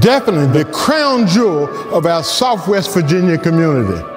definitely the crown jewel of our Southwest Virginia community.